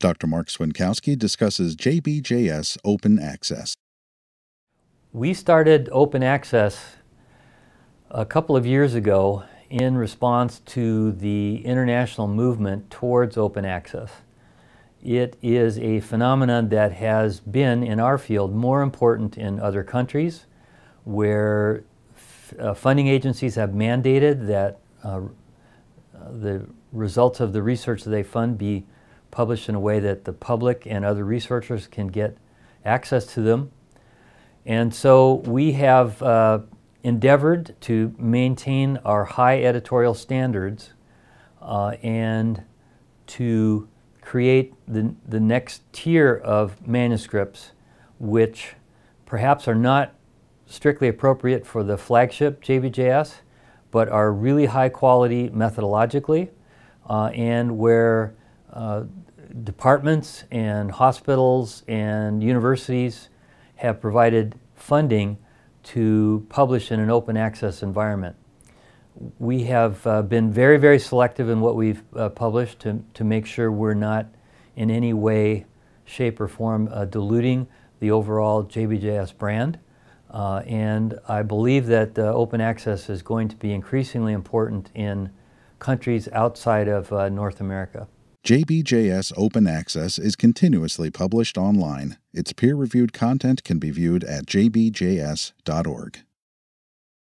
Dr. Marc Swiontkowski discusses JBJS Open Access. We started Open Access a couple of years ago in response to the international movement towards open access. It is a phenomenon that has been, in our field, more important in other countries where uh, funding agencies have mandated that uh, the results of the research that they fund be published in a way that the public and other researchers can get access to them. And so we have uh, endeavored to maintain our high editorial standards uh, and to create the, the next tier of manuscripts which perhaps are not strictly appropriate for the flagship JBJS, but are really high quality methodologically uh, and where uh, departments and hospitals and universities have provided funding to publish in an open access environment we have uh, been very, very selective in what we've uh, published to, to make sure we're not in any way, shape, or form uh, diluting the overall JBJS brand. Uh, and I believe that uh, open access is going to be increasingly important in countries outside of uh, North America. JBJS Open Access is continuously published online. Its peer reviewed content can be viewed at jbjs.org.